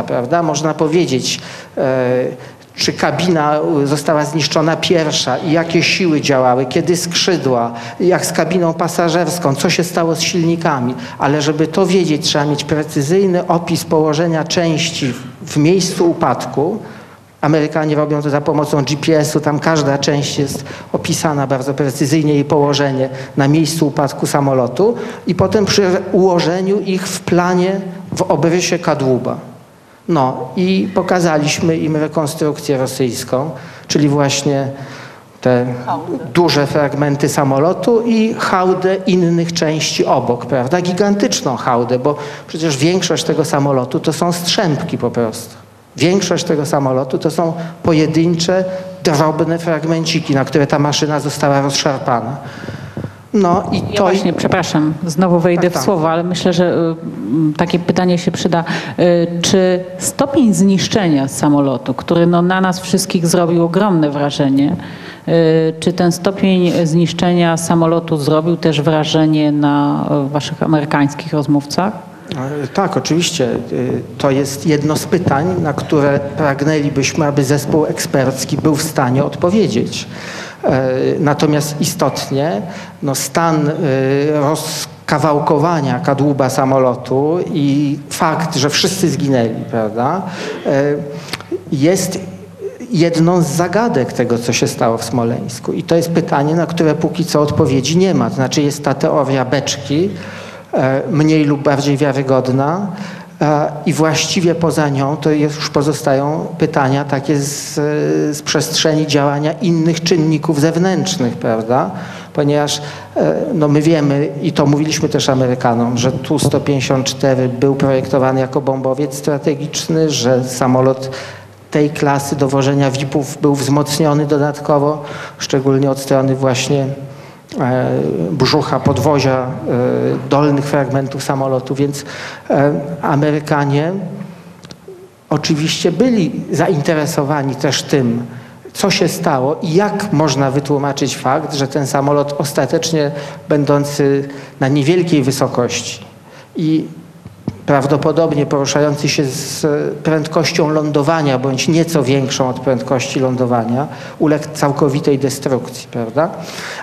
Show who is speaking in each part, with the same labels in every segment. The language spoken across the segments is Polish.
Speaker 1: prawda? Można powiedzieć, e, czy kabina została zniszczona pierwsza i jakie siły działały, kiedy skrzydła, jak z kabiną pasażerską, co się stało z silnikami. Ale żeby to wiedzieć, trzeba mieć precyzyjny opis położenia części w miejscu upadku. Amerykanie robią to za pomocą GPS-u, tam każda część jest opisana bardzo precyzyjnie, jej położenie na miejscu upadku samolotu i potem przy ułożeniu ich w planie w obrysie kadłuba. No i pokazaliśmy im rekonstrukcję rosyjską, czyli właśnie te duże fragmenty samolotu i hałdę innych części obok, prawda? Gigantyczną hałdę, bo przecież większość tego samolotu to są strzępki po prostu. Większość tego samolotu to są pojedyncze, drobne fragmenciki, na które ta maszyna została rozszarpana.
Speaker 2: No i ja to... właśnie, przepraszam, znowu wejdę tak, tak. w słowo, ale myślę, że y, takie pytanie się przyda. Y, czy stopień zniszczenia samolotu, który no, na nas wszystkich zrobił ogromne wrażenie, y, czy ten stopień zniszczenia samolotu zrobił też wrażenie na waszych amerykańskich rozmówcach?
Speaker 1: E, tak, oczywiście. E, to jest jedno z pytań, na które pragnęlibyśmy, aby zespół ekspercki był w stanie odpowiedzieć. E, natomiast istotnie no stan rozkawałkowania kadłuba samolotu i fakt, że wszyscy zginęli, prawda, jest jedną z zagadek tego, co się stało w Smoleńsku. I to jest pytanie, na które póki co odpowiedzi nie ma. To znaczy jest ta teoria beczki, E, mniej lub bardziej wiarygodna e, i właściwie poza nią to już pozostają pytania takie z, z przestrzeni działania innych czynników zewnętrznych, prawda? Ponieważ e, no my wiemy i to mówiliśmy też Amerykanom, że Tu-154 był projektowany jako bombowiec strategiczny, że samolot tej klasy dowożenia VIP-ów był wzmocniony dodatkowo, szczególnie od strony właśnie E, brzucha, podwozia e, dolnych fragmentów samolotu, więc e, Amerykanie oczywiście byli zainteresowani też tym, co się stało i jak można wytłumaczyć fakt, że ten samolot ostatecznie będący na niewielkiej wysokości i prawdopodobnie poruszający się z prędkością lądowania bądź nieco większą od prędkości lądowania uległ całkowitej destrukcji, prawda?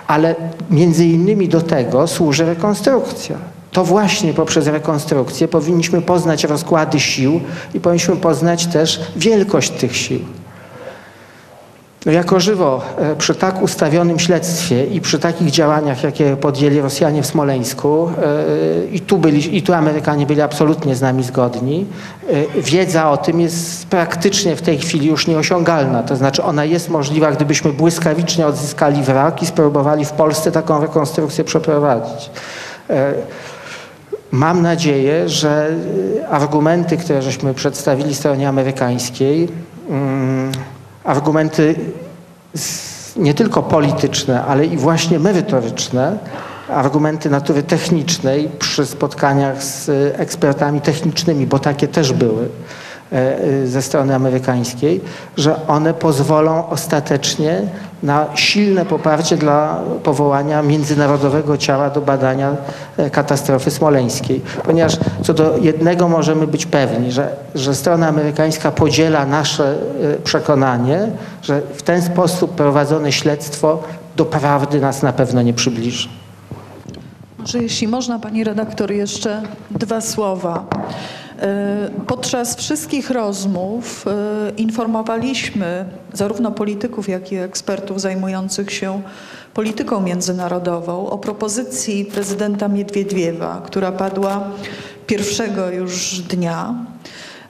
Speaker 1: Ale między innymi do tego służy rekonstrukcja. To właśnie poprzez rekonstrukcję powinniśmy poznać rozkłady sił i powinniśmy poznać też wielkość tych sił. Jako żywo e, przy tak ustawionym śledztwie i przy takich działaniach, jakie podjęli Rosjanie w Smoleńsku e, i tu, byli, i tu Amerykanie byli absolutnie z nami zgodni, e, wiedza o tym jest praktycznie w tej chwili już nieosiągalna. To znaczy ona jest możliwa, gdybyśmy błyskawicznie odzyskali wrak i spróbowali w Polsce taką rekonstrukcję przeprowadzić. Mam nadzieję, że argumenty, które żeśmy przedstawili stronie amerykańskiej, mm, argumenty nie tylko polityczne, ale i właśnie merytoryczne, argumenty natury technicznej przy spotkaniach z ekspertami technicznymi, bo takie też były, E, e, ze strony amerykańskiej, że one pozwolą ostatecznie na silne poparcie dla powołania międzynarodowego ciała do badania e, katastrofy smoleńskiej. Ponieważ co do jednego możemy być pewni, że, że strona amerykańska podziela nasze przekonanie, że w ten sposób prowadzone śledztwo do prawdy nas na pewno nie przybliży.
Speaker 3: Może jeśli można, pani redaktor, jeszcze dwa słowa. E, podczas wszystkich rozmów e, informowaliśmy zarówno polityków, jak i ekspertów zajmujących się polityką międzynarodową o propozycji prezydenta Miedwiediewa, która padła pierwszego już dnia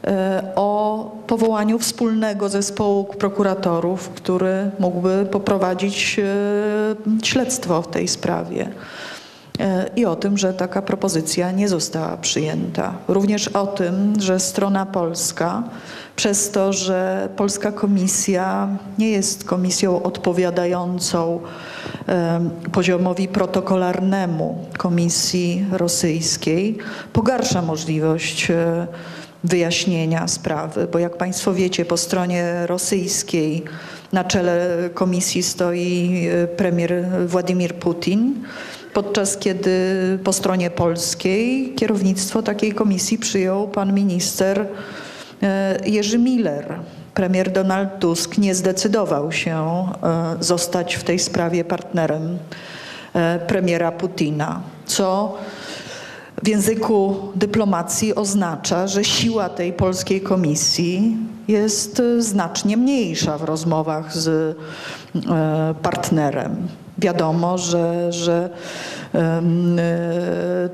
Speaker 3: e, o powołaniu wspólnego zespołu prokuratorów, który mógłby poprowadzić śledztwo w tej sprawie. E, i o tym, że taka propozycja nie została przyjęta. Również o tym, że strona polska, przez to, że polska komisja nie jest komisją odpowiadającą poziomowi protokolarnemu komisji rosyjskiej, pogarsza możliwość e, wyjaśnienia sprawy, bo jak Państwo wiecie, po stronie rosyjskiej na czele komisji stoi e, premier Władimir Putin podczas kiedy po stronie polskiej kierownictwo takiej komisji przyjął pan minister e, Jerzy Miller, premier Donald Tusk, nie zdecydował się e, zostać w tej sprawie partnerem e, premiera Putina, co w języku dyplomacji oznacza, że siła tej polskiej komisji jest znacznie mniejsza w rozmowach z partnerem. Wiadomo, że, że e,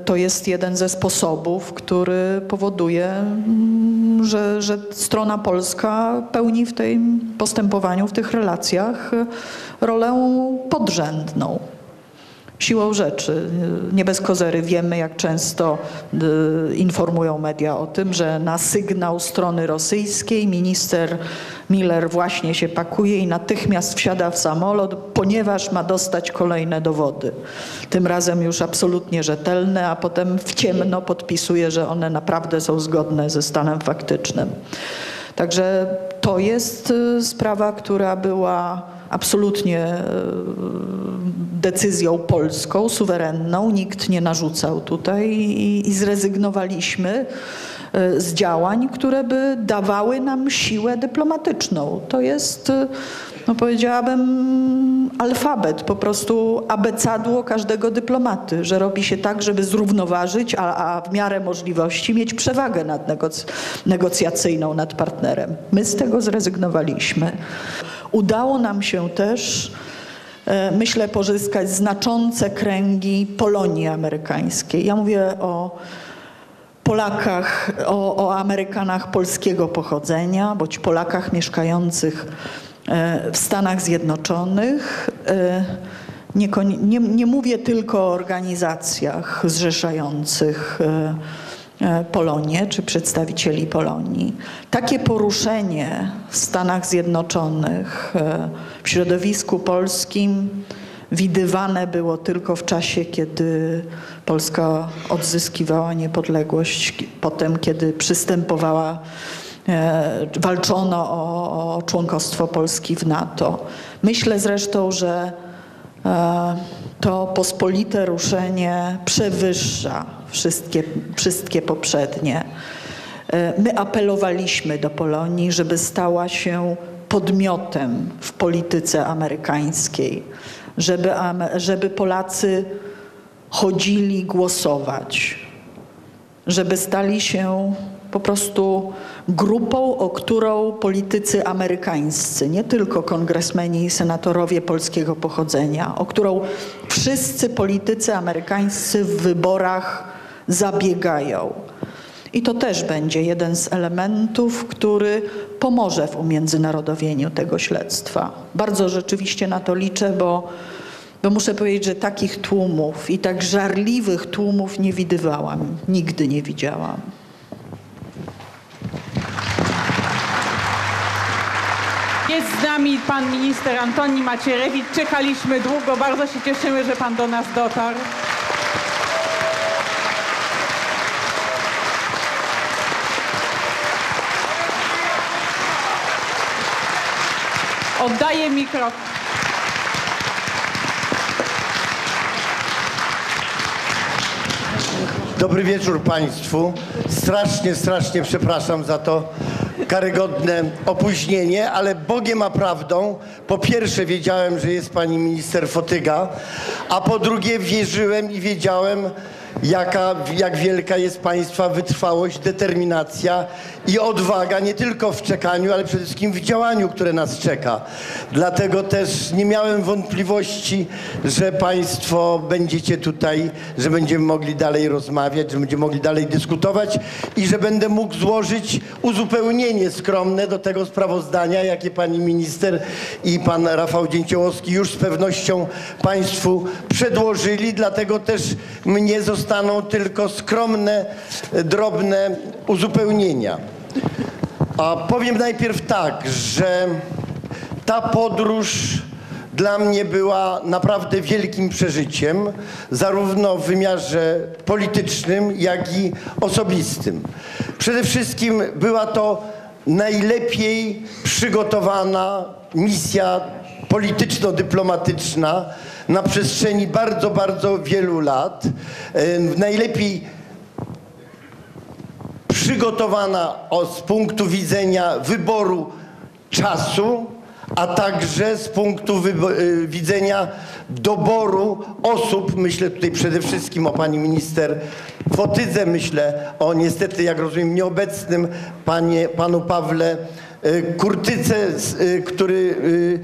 Speaker 3: to jest jeden ze sposobów, który powoduje, mm, że, że strona polska pełni w tym postępowaniu, w tych relacjach e, rolę podrzędną. Siłą rzeczy, nie bez kozery wiemy, jak często y, informują media o tym, że na sygnał strony rosyjskiej minister Miller właśnie się pakuje i natychmiast wsiada w samolot, ponieważ ma dostać kolejne dowody. Tym razem już absolutnie rzetelne, a potem w ciemno podpisuje, że one naprawdę są zgodne ze stanem faktycznym. Także to jest y, sprawa, która była absolutnie y, decyzją polską, suwerenną. Nikt nie narzucał tutaj i, i zrezygnowaliśmy z działań, które by dawały nam siłę dyplomatyczną. To jest, y, no powiedziałabym, alfabet, po prostu abecadło każdego dyplomaty, że robi się tak, żeby zrównoważyć, a, a w miarę możliwości mieć przewagę nad negoc negocjacyjną nad partnerem. My z tego zrezygnowaliśmy. Udało nam się też, e, myślę, pozyskać znaczące kręgi Polonii amerykańskiej. Ja mówię o Polakach, o, o Amerykanach polskiego pochodzenia, bądź Polakach mieszkających e, w Stanach Zjednoczonych. E, Nie, nie, nie mówię tylko o organizacjach zrzeszających e, Polonię czy przedstawicieli Polonii. Takie poruszenie w Stanach Zjednoczonych, w środowisku polskim widywane było tylko w czasie, kiedy Polska odzyskiwała niepodległość, potem, kiedy przystępowała, e, walczono o, o członkostwo Polski w NATO. Myślę zresztą, że e, to pospolite ruszenie przewyższa wszystkie, wszystkie poprzednie. E, My apelowaliśmy do Polonii, żeby stała się podmiotem w polityce amerykańskiej, żeby, żeby Polacy chodzili głosować, żeby stali się po prostu grupą, o którą politycy amerykańscy, nie tylko kongresmeni i senatorowie polskiego pochodzenia, o którą wszyscy politycy amerykańscy w wyborach zabiegają. I to też będzie jeden z elementów, który pomoże w umiędzynarodowieniu tego śledztwa. Bardzo rzeczywiście na to liczę, bo, bo muszę powiedzieć, że takich tłumów i tak żarliwych tłumów nie widywałam, nigdy nie widziałam.
Speaker 2: Jest z nami pan minister Antoni Macierewicz. Czekaliśmy długo. Bardzo się cieszymy, że pan do nas dotarł. Oddaję mikrofon.
Speaker 4: Dobry wieczór Państwu. Strasznie, strasznie przepraszam za to karygodne opóźnienie, ale Bogiem a prawdą, po pierwsze wiedziałem, że jest pani minister Fotyga, a po drugie wierzyłem i wiedziałem, jaka, jak wielka jest państwa wytrwałość, determinacja i odwaga, nie tylko w czekaniu, ale przede wszystkim w działaniu, które nas czeka. Dlatego też nie miałem wątpliwości, że państwo będziecie tutaj, że będziemy mogli dalej rozmawiać, że będziemy mogli dalej dyskutować i że będę mógł złożyć uzupełnienie skromne do tego sprawozdania, jakie pani minister i pan Rafał Dzięciołowski już z pewnością państwu przedłożyli. Dlatego też mnie zostaną tylko skromne, drobne uzupełnienia. A powiem najpierw tak, że ta podróż dla mnie była naprawdę wielkim przeżyciem, zarówno w wymiarze politycznym, jak i osobistym. Przede wszystkim była to najlepiej przygotowana misja polityczno-dyplomatyczna na przestrzeni bardzo, bardzo wielu lat. Najlepiej przygotowana z punktu widzenia wyboru czasu, a także z punktu y, widzenia doboru osób, myślę tutaj przede wszystkim o pani minister Fotydze, myślę o niestety, jak rozumiem, nieobecnym panie, panu Pawle Kurtyce, s- y, który y,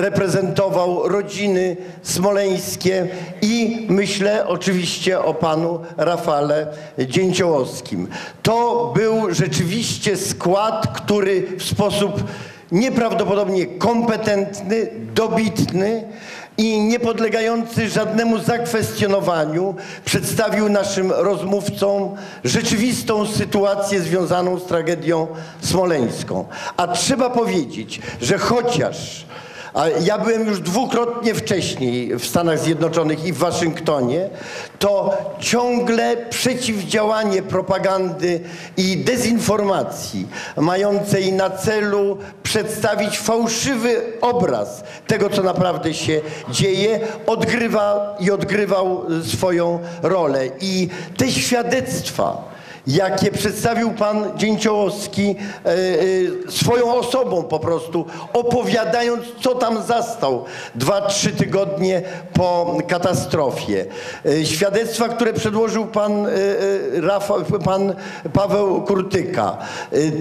Speaker 4: reprezentował rodziny smoleńskie i myślę oczywiście o panu Rafale Dzięciołowskim. To był rzeczywiście skład, który w sposób nieprawdopodobnie kompetentny, dobitny i niepodlegający żadnemu zakwestionowaniu przedstawił naszym rozmówcom rzeczywistą sytuację związaną z tragedią smoleńską. A trzeba powiedzieć, że chociaż a ja byłem już dwukrotnie wcześniej w Stanach Zjednoczonych i w Waszyngtonie, to ciągle przeciwdziałanie propagandy i dezinformacji mającej na celu przedstawić fałszywy obraz tego, co naprawdę się dzieje, odgrywa i odgrywał swoją rolę. I te świadectwa, jakie przedstawił pan Dzięciołowski e, e, swoją osobą po prostu, opowiadając, co tam zastał dwa, trzy tygodnie po katastrofie. E, świadectwa, które przedłożył pan, pan Paweł Kurtyka.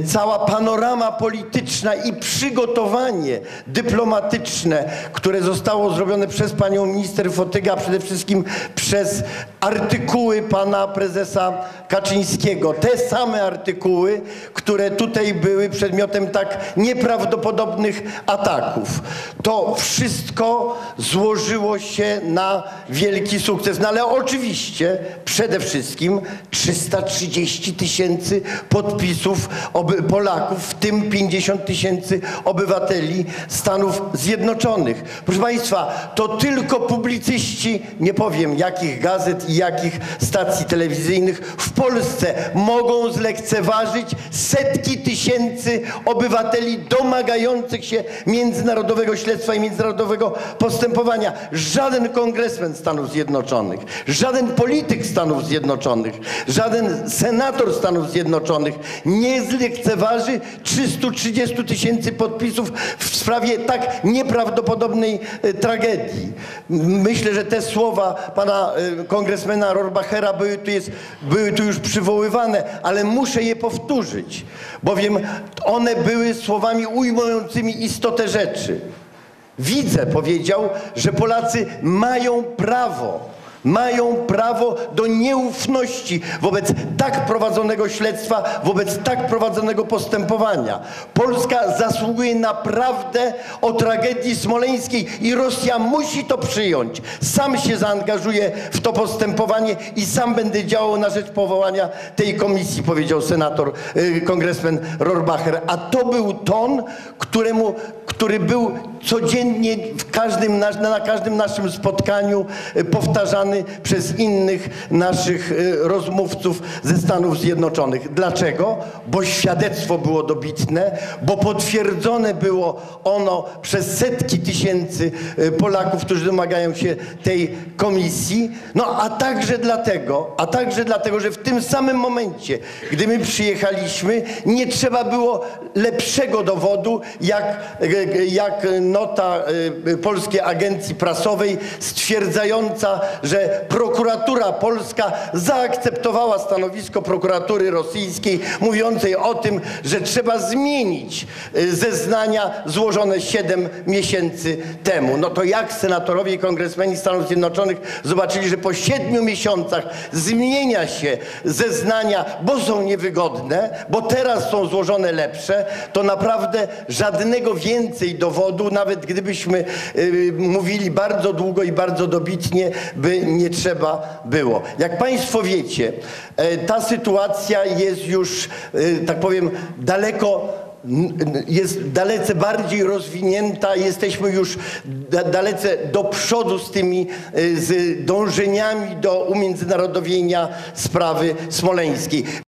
Speaker 4: Cała panorama polityczna i przygotowanie dyplomatyczne, które zostało zrobione przez panią minister Fotyga, przede wszystkim przez artykuły pana prezesa Kaczyńskiego. Te same artykuły, które tutaj były przedmiotem tak nieprawdopodobnych ataków. To wszystko złożyło się na wielki sukces. No ale oczywiście przede wszystkim 330 tysięcy podpisów Polaków, w tym 50 tysięcy obywateli Stanów Zjednoczonych. Proszę Państwa, to tylko publicyści, nie powiem jakich gazet i jakich stacji telewizyjnych w Polsce mogą zlekceważyć setki tysięcy obywateli domagających się międzynarodowego śledztwa i międzynarodowego postępowania. Żaden kongresmen Stanów Zjednoczonych, żaden polityk Stanów Zjednoczonych, żaden senator Stanów Zjednoczonych nie zlekceważy 330 tysięcy podpisów w sprawie tak nieprawdopodobnej e, tragedii. Myślę, że te słowa pana e, kongresmena Rohrbachera były tu, jest, były tu już przywoływane, ale muszę je powtórzyć, bowiem one były słowami ujmującymi istotę rzeczy. Widzę, powiedział, że Polacy mają prawo, mają prawo do nieufności wobec tak prowadzonego śledztwa, wobec tak prowadzonego postępowania. Polska zasługuje na prawdę o tragedii smoleńskiej i Rosja musi to przyjąć. Sam się zaangażuję w to postępowanie i sam będę działał na rzecz powołania tej komisji, powiedział senator, y, kongresmen Rohrbacher. A to był ton, któremu, który był codziennie w każdym, na każdym naszym spotkaniu y, przez innych naszych y, rozmówców ze Stanów Zjednoczonych. Dlaczego? Bo świadectwo było dobitne, bo potwierdzone było ono przez setki tysięcy y, Polaków, którzy domagają się tej komisji. No a także dlatego, a także dlatego, że w tym samym momencie, gdy my przyjechaliśmy, nie trzeba było lepszego dowodu, jak, jak nota y, Polskiej Agencji Prasowej stwierdzająca, że prokuratura polska zaakceptowała stanowisko prokuratury rosyjskiej, mówiącej o tym, że trzeba zmienić y, zeznania złożone 7 miesięcy temu. No to jak senatorowie i kongresmeni Stanów Zjednoczonych zobaczyli, że po 7 miesiącach zmienia się zeznania, bo są niewygodne, bo teraz są złożone lepsze, to naprawdę żadnego więcej dowodu, nawet gdybyśmy y, mówili bardzo długo i bardzo dobitnie, by nie trzeba było. Jak Państwo wiecie, e, ta sytuacja jest już, y, tak powiem, daleko jest dalece bardziej rozwinięta, jesteśmy już da, dalece do przodu z tymi y, z dążeniami do umiędzynarodowienia sprawy smoleńskiej.